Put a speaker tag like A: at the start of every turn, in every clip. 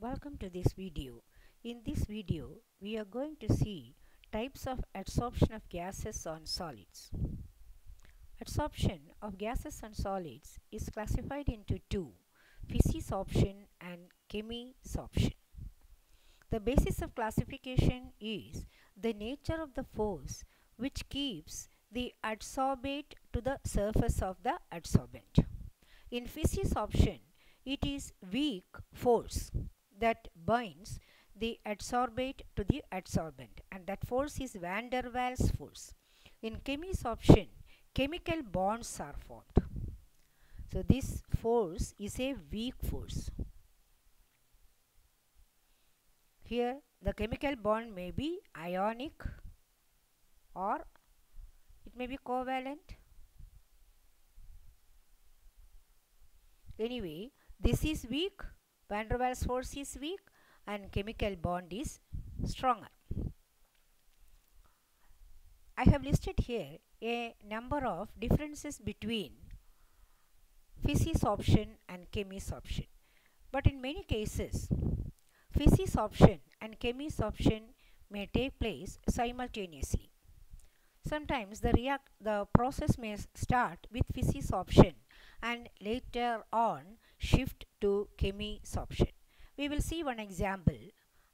A: Welcome to this video. In this video, we are going to see types of adsorption of gases on solids. Adsorption of gases on solids is classified into two, physisorption and chemisorption. The basis of classification is the nature of the force which keeps the adsorbate to the surface of the adsorbent. In physisorption, it is weak force that binds the adsorbate to the adsorbent and that force is van der Waals force. In chemisorption, chemical bonds are formed. So this force is a weak force. Here the chemical bond may be ionic or it may be covalent. Anyway, this is weak, van der Waals force is weak and chemical bond is stronger. I have listed here a number of differences between physisorption and chemisorption. But in many cases, physisorption and chemisorption may take place simultaneously. Sometimes the, react, the process may start with physisorption, and later on shift to chemisorption. We will see one example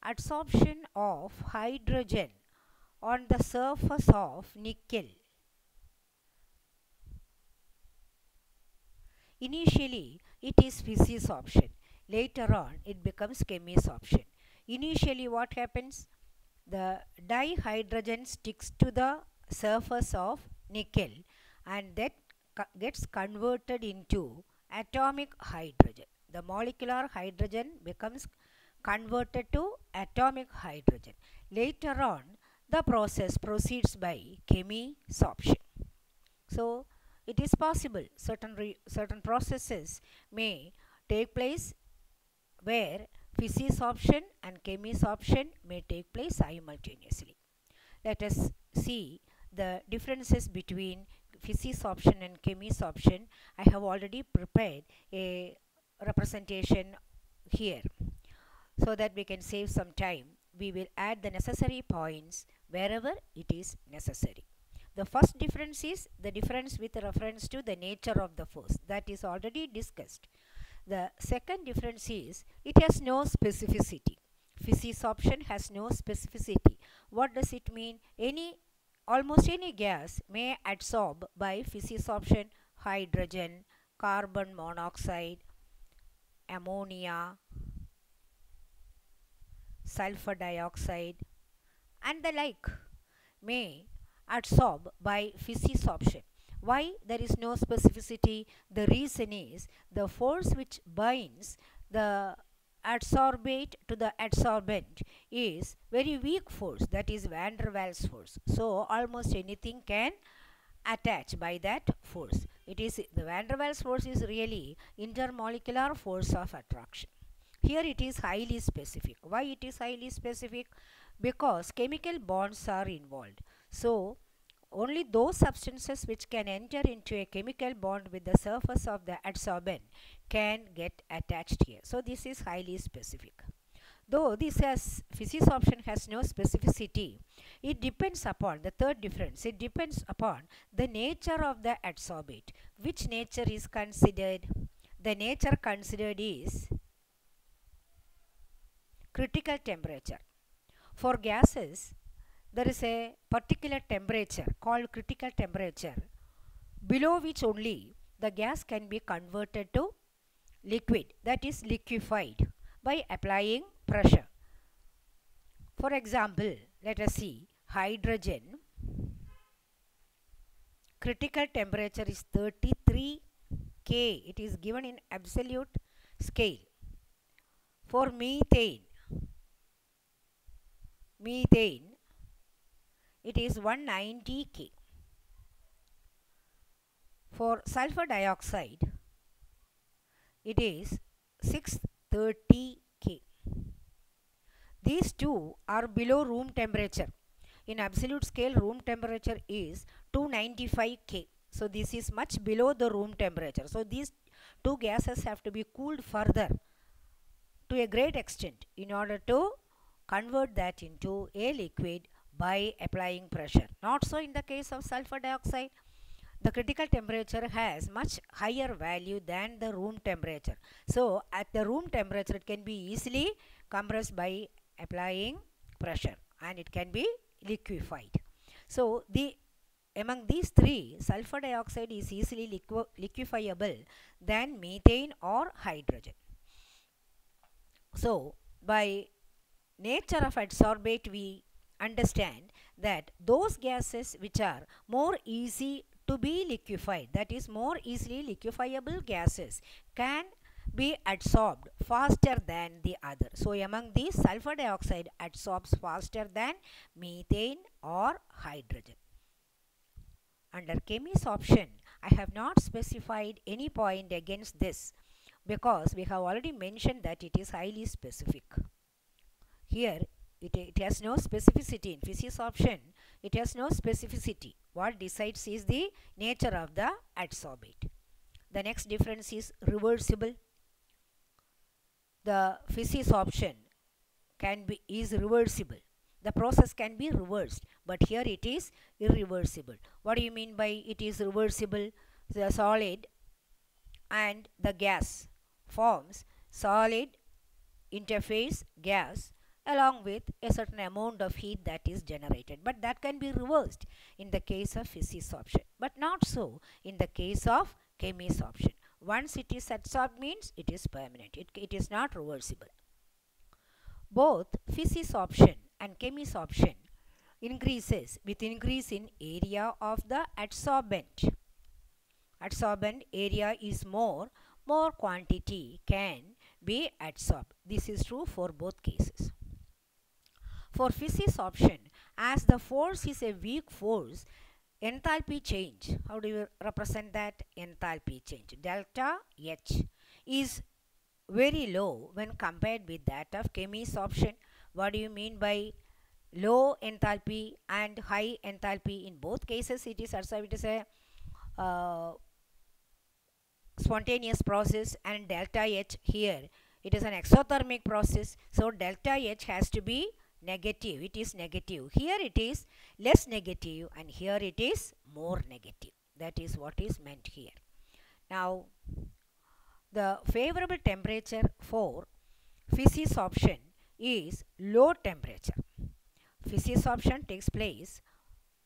A: adsorption of hydrogen on the surface of nickel. Initially, it is physisorption. Later on, it becomes chemisorption. Initially, what happens? The dihydrogen sticks to the surface of nickel and that gets converted into atomic hydrogen. The molecular hydrogen becomes converted to atomic hydrogen. Later on, the process proceeds by chemisorption. So, it is possible certain certain processes may take place where physisorption and chemisorption may take place simultaneously. Let us see the differences between physisorption and chemisorption. I have already prepared a representation here so that we can save some time. We will add the necessary points wherever it is necessary. The first difference is the difference with reference to the nature of the force that is already discussed. The second difference is it has no specificity. physisorption has no specificity. What does it mean? Any almost any gas may adsorb by physisorption hydrogen, carbon monoxide, ammonia, sulfur dioxide and the like may adsorb by physisorption. Why there is no specificity? The reason is the force which binds the adsorbate to the adsorbent is very weak force that is van der Waals force. So almost anything can attach by that force. It is the van der Waals force is really intermolecular force of attraction. Here it is highly specific. Why it is highly specific? Because chemical bonds are involved. So only those substances which can enter into a chemical bond with the surface of the adsorbent can get attached here. So this is highly specific. Though this has physisorption has no specificity, it depends upon the third difference. It depends upon the nature of the adsorbate. Which nature is considered? The nature considered is critical temperature. For gases, there is a particular temperature called critical temperature below which only the gas can be converted to liquid that is liquefied by applying pressure. For example, let us see hydrogen critical temperature is 33 K. It is given in absolute scale. For methane, methane it is 190 K. For sulfur dioxide, it is 630 K. These two are below room temperature. In absolute scale, room temperature is 295 K. So, this is much below the room temperature. So, these two gases have to be cooled further to a great extent in order to convert that into a liquid by applying pressure. Not so in the case of sulfur dioxide. The critical temperature has much higher value than the room temperature. So, at the room temperature it can be easily compressed by applying pressure and it can be liquefied. So, the among these three sulfur dioxide is easily liqu liquefiable than methane or hydrogen. So, by nature of adsorbate we understand that those gases which are more easy to be liquefied that is more easily liquefiable gases can be adsorbed faster than the other. So, among these sulfur dioxide adsorbs faster than methane or hydrogen. Under chemisorption, I have not specified any point against this because we have already mentioned that it is highly specific. Here it, it has no specificity in physisorption, it has no specificity. What decides is the nature of the adsorbate. The next difference is reversible. The physisorption can be is reversible. The process can be reversed, but here it is irreversible. What do you mean by it is reversible? The solid and the gas forms solid interface gas along with a certain amount of heat that is generated. But that can be reversed in the case of physisorption, but not so in the case of chemisorption. Once it is adsorbed means it is permanent. It, it is not reversible. Both physisorption and chemisorption increases with increase in area of the adsorbent. Adsorbent area is more, more quantity can be adsorbed. This is true for both cases. For physisorption, as the force is a weak force, enthalpy change, how do you represent that? Enthalpy change, delta H is very low when compared with that of chemisorption. What do you mean by low enthalpy and high enthalpy? In both cases, it is also it is a uh, spontaneous process and delta H here it is an exothermic process so delta H has to be negative it is negative. Here it is less negative and here it is more negative. That is what is meant here. Now the favorable temperature for physisorption is low temperature. Physisorption takes place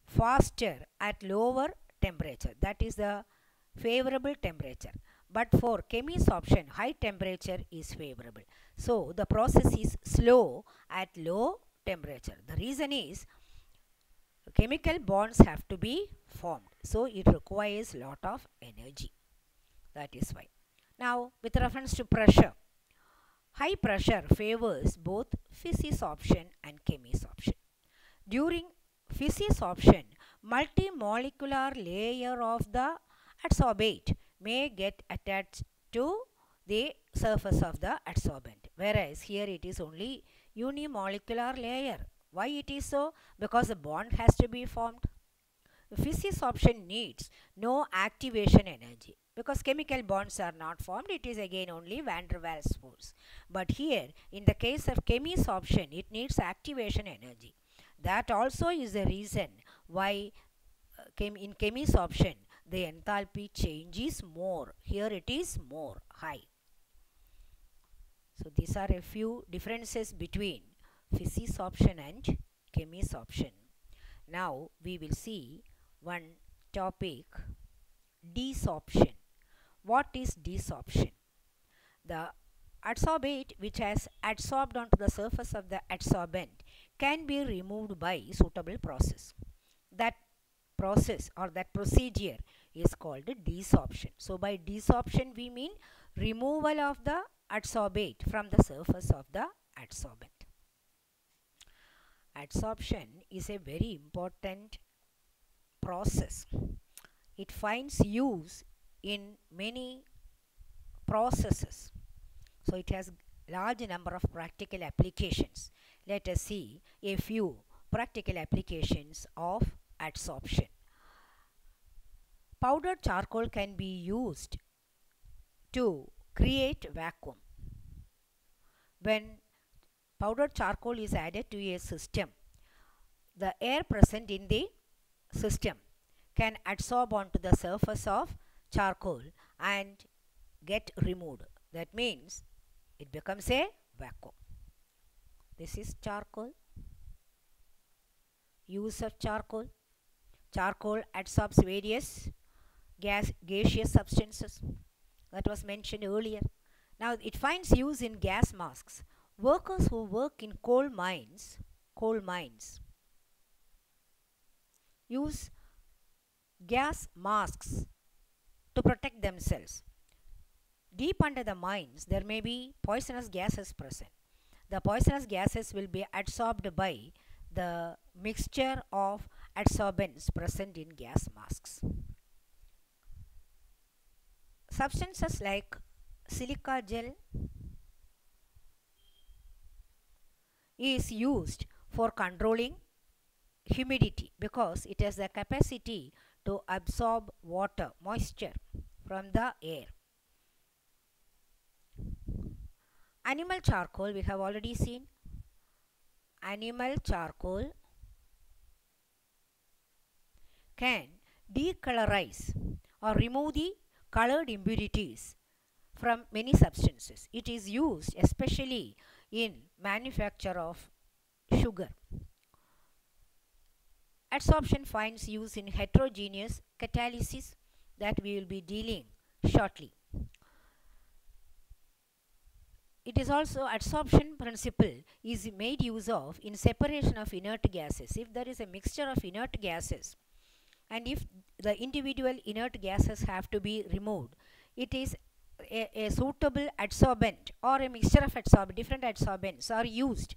A: faster at lower temperature. That is the favorable temperature. But for chemisorption high temperature is favorable. So the process is slow at low temperature. The reason is chemical bonds have to be formed. So it requires lot of energy. That is why. Now with reference to pressure. High pressure favors both physisorption and chemisorption. During physisorption multimolecular layer of the adsorbate may get attached to the surface of the adsorbent. Whereas here it is only unimolecular layer. Why it is so? Because the bond has to be formed. Physisorption needs no activation energy. Because chemical bonds are not formed it is again only van der Waals force. But here in the case of chemisorption it needs activation energy. That also is the reason why uh, in chemisorption the enthalpy change is more. Here it is more high. So these are a few differences between physisorption and chemisorption. Now we will see one topic desorption. What is desorption? The adsorbate which has adsorbed onto the surface of the adsorbent can be removed by suitable process. That process or that procedure is called desorption. So, by desorption we mean removal of the adsorbate from the surface of the adsorbent. Adsorption is a very important process. It finds use in many processes. So, it has large number of practical applications. Let us see a few practical applications of adsorption. Powdered charcoal can be used to create vacuum. when powdered charcoal is added to a system, the air present in the system can adsorb onto the surface of charcoal and get removed. That means it becomes a vacuum. This is charcoal. Use of charcoal. Charcoal adsorbs various gas gaseous substances that was mentioned earlier. Now it finds use in gas masks. Workers who work in coal mines, coal mines, use gas masks to protect themselves. Deep under the mines, there may be poisonous gases present. The poisonous gases will be adsorbed by the mixture of adsorbents present in gas masks. Substances like silica gel is used for controlling humidity because it has the capacity to absorb water, moisture from the air. Animal charcoal we have already seen. Animal charcoal can decolorize or remove the colored impurities from many substances. It is used especially in manufacture of sugar. Adsorption finds use in heterogeneous catalysis that we will be dealing shortly. It is also adsorption principle is made use of in separation of inert gases. If there is a mixture of inert gases and if the individual inert gases have to be removed, it is a, a suitable adsorbent or a mixture of adsorbent, different adsorbents are used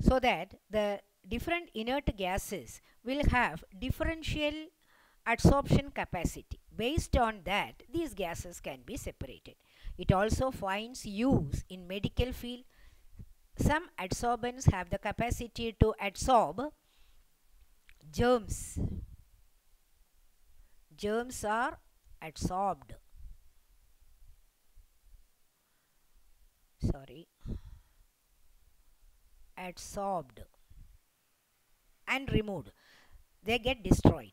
A: so that the different inert gases will have differential adsorption capacity. Based on that, these gases can be separated. It also finds use in medical field. Some adsorbents have the capacity to adsorb germs. Germs are adsorbed. Sorry. Adsorbed and removed. They get destroyed.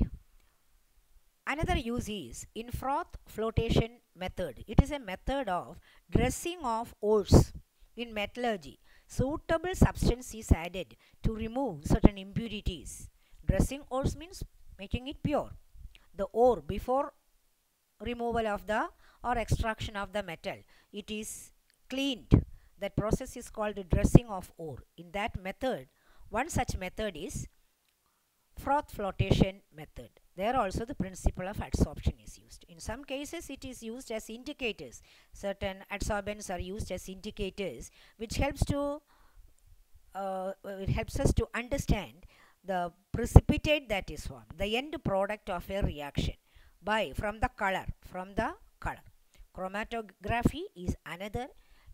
A: Another use is in froth flotation method. It is a method of dressing of ores in metallurgy. Suitable substance is added to remove certain impurities. Dressing ores means making it pure. The ore before removal of the or extraction of the metal, it is cleaned. That process is called dressing of ore. In that method, one such method is froth flotation method. There also the principle of adsorption is used. In some cases it is used as indicators. Certain adsorbents are used as indicators which helps to uh, it helps us to understand the precipitate that is formed, the end product of a reaction by from the color, from the color. Chromatography is another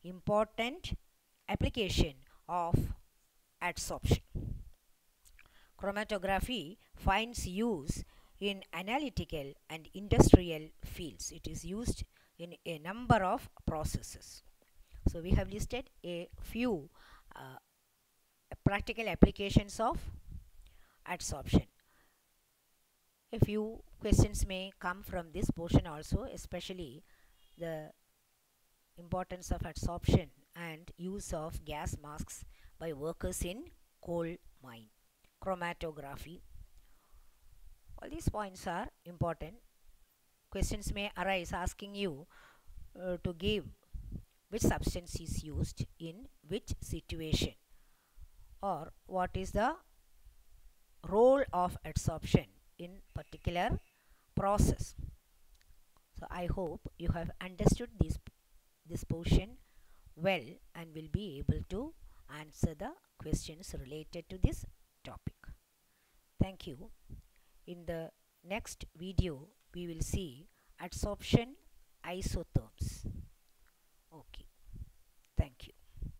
A: important application of adsorption. Chromatography finds use in analytical and industrial fields. It is used in a number of processes. So, we have listed a few uh, practical applications of adsorption. A few questions may come from this portion also, especially the importance of adsorption and use of gas masks by workers in coal mine chromatography. All these points are important. Questions may arise asking you uh, to give which substance is used in which situation or what is the role of adsorption in particular process. So, I hope you have understood this, this portion well and will be able to answer the questions related to this topic. Thank you. In the next video, we will see adsorption isotherms.